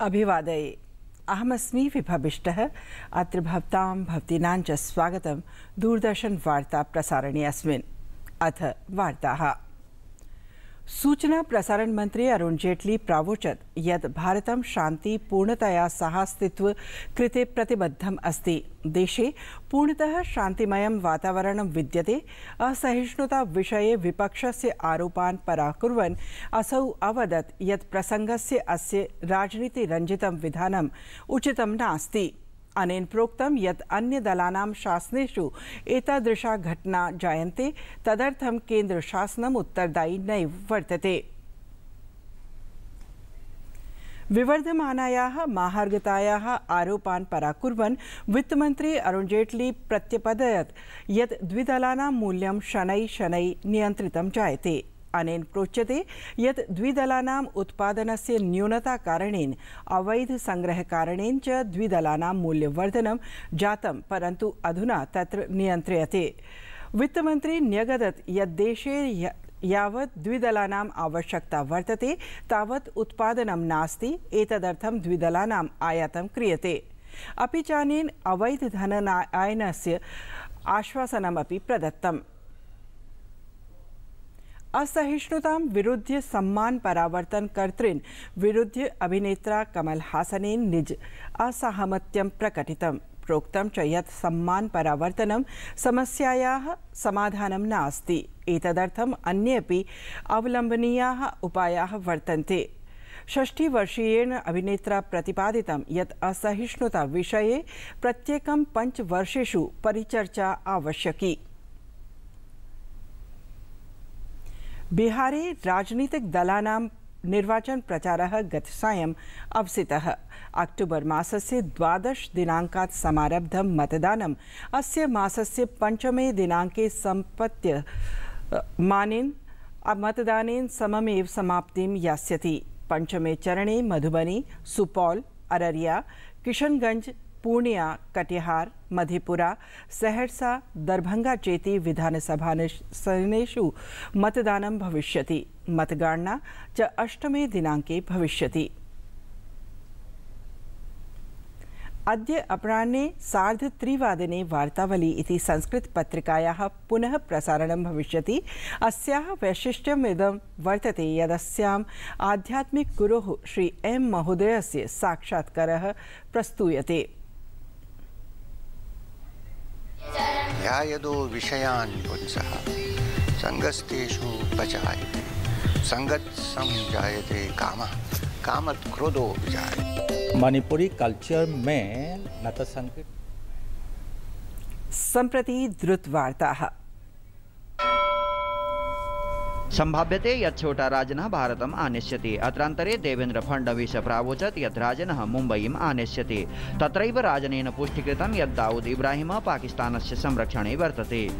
अभिवादये। अहमस्मी विभविष्टः अत्र भवतां भवतीनां च वार्ता अस्मिन् अथ वार्ताः। सूचना प्रसारण मंत्री अरुण जेटली प्रावोचत् यत् भारतं शान्ति पूर्णतया सहास्तित्व कृते प्रतिबद्धम् अस्ति। देशे पूर्णतः शान्तिमयं वातावरणं विद्यते, असहिष्णुता विषये विपक्षस्य आरोपान् पराकुर्वन्, असौ अवदत् यत् प्रसङ्गस्य अस्य राजनीतिरञ्जितं विधानम् उचितं नास्ति। अनेन प्रोक्तं यत् अन्यदलानां शासनेषु एतादृशा घटना जायन्ते, तदर्थं केन्द्रशासनम् उत्तरदायी नैव वर्तते। विवर्धमानायाः, माहार्गतायाः आरोपान् पराकुर्वन् वित्तमन्त्री अरुण जेटली प्रत्यपदयत्, यत् द्विदलानां मूल्यं शनै शनै नियन्त्रितं जायते। अनेन प्रोच्यते यत् द्विदलानाम् उत्पादनस्य न्यूनताकारणेन अवैधसङ्ग्रहकारणेन च द्विदलानां मूल्यवर्धनं जातं, परन्तु अधुना तत्र नियन्त्र्यते। वित्तमन्त्री न्यगदत् यत् देशे यावत् द्विदलानाम् आवश्यकता वर्तते, तावत् उत्पादनं नास्ति, एतदर्थं द्विदलानाम् आयातं क्रियते। अपि चानेन अवैधधनायनस्य आश्वासनमपि प्रदत्तम्। असहिष्णुतां विरुध्य सम्मान परावर्तन कर्तृन् विरुध्य अभिनेत्रा कमल हासनेन निज असहमत्यं प्रकटितम् प्रोक्तं च यत् सम्मान परावर्तनं समस्यायाः समाधानं नास्ति। एतदर्थम् अन्येऽपि अवलम्बनीयाः उपायाः वर्तन्ते। षष्ठीवर्षीयेण अभिनेत्रा प्रतिपादितं यत् असहिष्णुता विषये प्रत्येकं पञ्चवर्षेषु परिचर्चा आवश्यकी। बिहारे राजनीतिक दलानां निर्वाचन प्रचारः गतसायम् अवसितः। अक्टोबर् मासस्य दिनाङ्कात् समारब्धं मतदानम्। अस्य मासस्य पञ्चमे दिनाङ्के सम्पत्य मानेन मतदानेन सममेव समाप्तिं यास्यति। पञ्चमे चरणे मधुबनी, सुपौल, अररिया, किशनगंज पूर्णिया, कटिहार, मधेपुरा, सहरसा, दरभंगा चेती विधानसभा विधानसभासनेषु मतदानं भविष्यति। मतगणना च अष्टमे दिनाङ्के भविष्यति। अद्य अपराह्ने सार्धत्रिवादने वार्तावली इति संस्कृतपत्रिकायाः पुनः प्रसारणं भविष्यति। अस्याः वैशिष्ट्यमिदं वर्तते यदस्याम् आध्यात्मिकगुरोः श्री एम् महोदयस्य साक्षात्कारः प्रस्तूयते। ध्यायदो विषयान् पुंसः संगस्तेषु पचायते संगत समझायते कामः। कामत क्रोधो विजायते मणिपुरी कल्चर में नाट्य संप्रति द्रुत द्रुतवार्ताः सम्भाव्यते यत् छोटा राजनः भारतम् आनेष्यति। अत्रान्तरे देवेन्द्र फडणवीस प्रावोचत् यत् राजनः मुम्बईम् आनेष्यति। तत्रैव राजनेन पुष्टीकृतं यत् दाऊद इब्राहिमः पाकिस्तानस्य संरक्षणे वर्तते।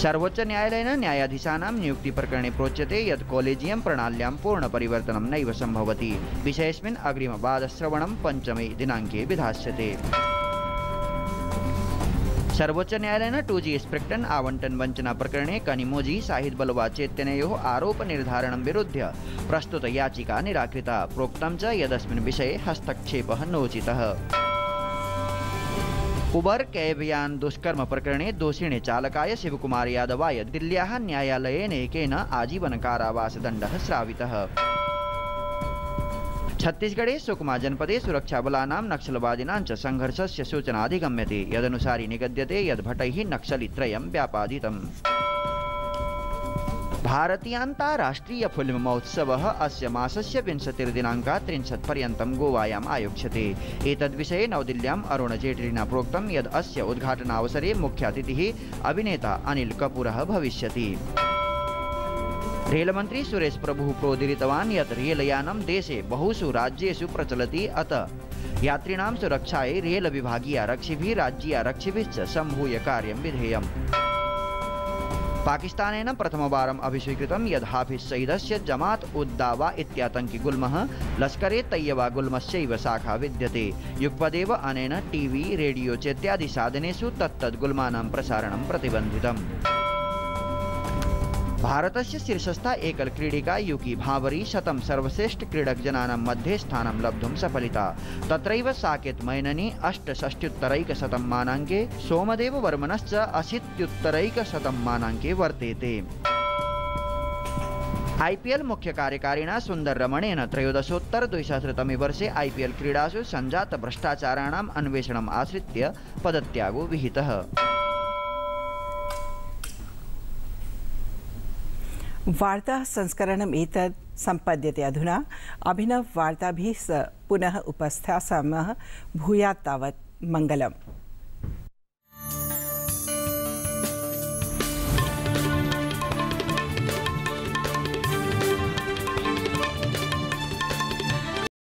सर्वोच्च न्यायालयेन न्यायाधीशानां नियुक्तिप्रकरणे प्रोच्यते यत् कोलेजियं प्रणाल्यां पूर्णपरिवर्तनं नैव सम्भवति। विषयेऽस्मिन् अग्रिमवादश्रवणं पञ्चमे दिनाङ्के विधास्यते। सर्वोच्च न्यायालयेन टू जी स्प्रिक्टन आवंटन वञ्चना प्रकरणे कनिमोजी शाहिद बलवा चेत्यनयोः आरोप निर्धारणं विरुध्य प्रस्तुत याचिका निराकृता। प्रोक्तं च यदस्मिन् विषये हस्तक्षेपः नोचितः। उबर कैबयान दुष्कर्म प्रकरणे दोषिणे चालकाय शिवकुमार यादवाय दिल्ल्याः न्यायालयेन आजीवन कारावासदण्डः श्रावितः छत्तीसगढ़े सुकमा जनपदे सुरक्षाबलानां नक्सलवादिनां च संघर्षस्य सूचना अधिगम्यते। यदनुसारि निगद्यते यद् भटैः नक्सलित्रयं व्यापादितम्। भारतीयान्ताराष्ट्रिय फ़िल्म महोत्सवः अस्य मासस्य विंशतिर्दिनाङ्कात् त्रिंशत् पर्यन्तं गोवायाम् आयोक्ष्यते। एतद्विषये नवदिल्ल्याम् अरुण जेटलिना प्रोक्तं यद् अस्य उद्घाटनावसरे मुख्यातिथिः अभिनेता अनिल कपूरः भविष्यति। रेलमन्त्री सुरेश प्रभुः यत् रेलयानं देशे बहुषु राज्येषु प्रचलति अतः। यात्रिणां सुरक्षायै रेलविभागीयारक्षिभिः राज्यीयारक्षिभिश्च सम्भूय कार्यं विधेयम्। पाकिस्तानेन प्रथमवारम् अभिस्वीकृतं यद् हाफिज सईदस्य जमात उद् दावा इत्यातङ्कि गुल्मः, लश्करे तैयबा गुल्मस्यैव शाखा विद्यते। युगपदेव अनेन टीवी, रेडियो चेत्यादि साधनेषु तत्तद् गुल्मानां प्रसारणं प्रतिबन्धितम्। भारतस्य शीर्षस्था एकल क्रीडिका युकी भावरी शतं सर्वश्रेष्ठ क्रीडक जनानां मध्ये स्थानं लब्धुं सफलिता। तत्रैव साकेत मैननी अष्टषष्ट्युत्तरैकशतं मानाङ्के, सोमदेव वर्मणश्च अशीत्युत्तरैकशतं मानाङ्के वर्तेते। आईपीएल मुख्य कार्यकारिणा सुन्दर रमणेन त्रयोदशोत्तर द्विसहस्रतमे वर्षे आईपीएल क्रीडासु सञ्जात भ्रष्टाचाराणाम् अन्वेषणम् आश्रित्य पदत्यागो विहितः। वार्ता संस्करणम् एतत् सम्पद्यते अधुना। अभिनव वार्ताभिः स पुनः उपस्थास्यामः भूयात् तावत् मङ्गलम्।